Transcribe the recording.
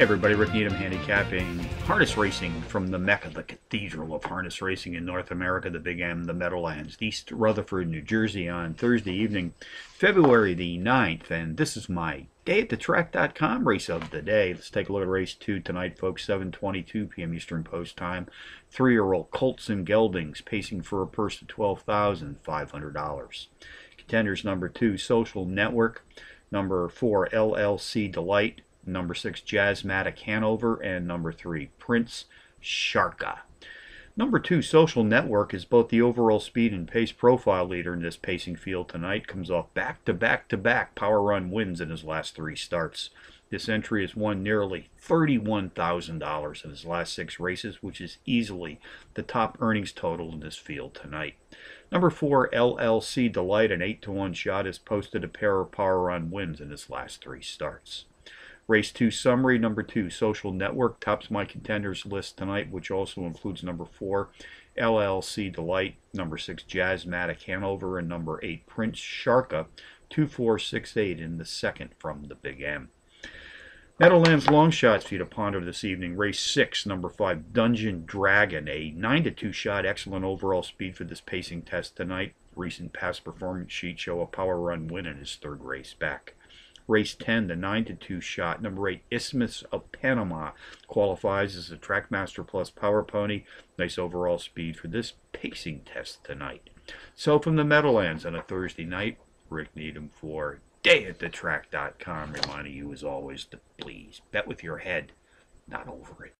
everybody, Rick Needham handicapping harness racing from the Mecca, the cathedral of harness racing in North America, the Big M, the Meadowlands, East Rutherford, New Jersey on Thursday evening, February the 9th. And this is my day at the track.com race of the day. Let's take a look at race two tonight, folks, 7.22 p.m. Eastern Post Time. Three-year-old Colts and Geldings pacing for a purse of $12,500. Contenders number two, Social Network. Number four, LLC Delight number six Jazzmatic Hanover, and number three Prince Sharka. Number two, Social Network is both the overall speed and pace profile leader in this pacing field tonight. Comes off back to back to back power run wins in his last three starts. This entry has won nearly $31,000 in his last six races, which is easily the top earnings total in this field tonight. Number four, LLC Delight, an 8 to 1 shot, has posted a pair of power run wins in his last three starts. Race 2 summary, number 2, Social Network, tops my contenders list tonight, which also includes number 4, LLC Delight, number 6, Jazzmatic Hanover, and number 8, Prince Sharka, 2468 in the second from the Big M. Meadowlands long shots for you to ponder this evening. Race 6, number 5, Dungeon Dragon, a 9 to 2 shot, excellent overall speed for this pacing test tonight. Recent past performance sheet show a power run win in his third race back. Race 10, the 9 to 2 shot. Number 8, Isthmus of Panama qualifies as a TrackMaster Plus Power Pony. Nice overall speed for this pacing test tonight. So from the Meadowlands on a Thursday night, Rick Needham for Day at the dayatthetrack.com, reminding you as always to please bet with your head, not over it.